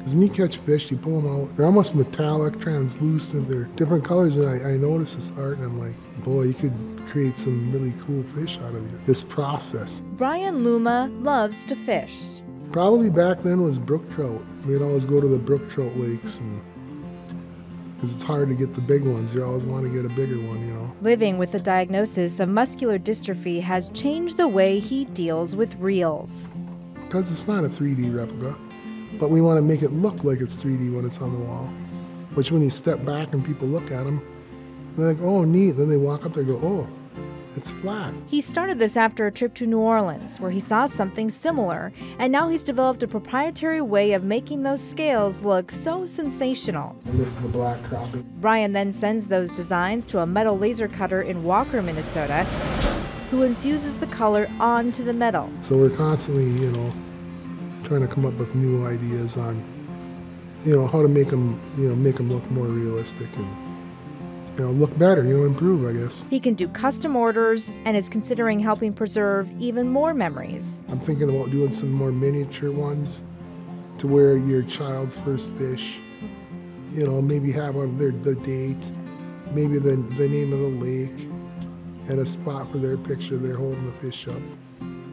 Because when you catch fish, you pull them out, they're almost metallic, translucent, they're different colors. And I, I noticed this art and I'm like, boy, you could create some really cool fish out of this process. Brian Luma loves to fish. Probably back then was brook trout. We'd always go to the brook trout lakes and because it's hard to get the big ones. You always want to get a bigger one, you know. Living with the diagnosis of muscular dystrophy has changed the way he deals with reels. Because it's not a 3D replica, but we want to make it look like it's 3D when it's on the wall. Which when you step back and people look at them, they're like, oh, neat. Then they walk up there and go, oh, it's flat. He started this after a trip to New Orleans, where he saw something similar, and now he's developed a proprietary way of making those scales look so sensational. And this is the black crappie. Brian then sends those designs to a metal laser cutter in Walker, Minnesota, who infuses the color onto the metal. So we're constantly, you know, trying to come up with new ideas on, you know, how to make them, you know, make them look more realistic and you know, look better, you know, improve, I guess. He can do custom orders and is considering helping preserve even more memories. I'm thinking about doing some more miniature ones to where your child's first fish, you know, maybe have on their the date, maybe the, the name of the lake, and a spot for their picture they're holding the fish up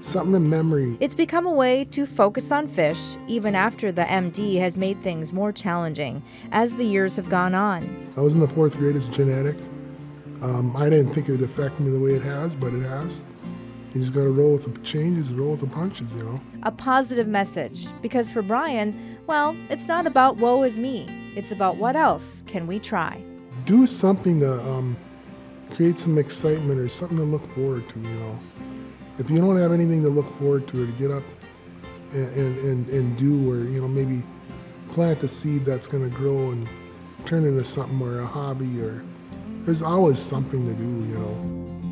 something in memory. It's become a way to focus on fish even after the MD has made things more challenging as the years have gone on. I was in the fourth grade as a genetic. Um, I didn't think it would affect me the way it has, but it has. You just got to roll with the changes, roll with the punches, you know. A positive message, because for Brian, well, it's not about woe is me. It's about what else can we try. Do something to um, create some excitement or something to look forward to, you know if you don't have anything to look forward to or to get up and, and, and do or, you know, maybe plant a seed that's going to grow and turn into something or a hobby or there's always something to do, you know.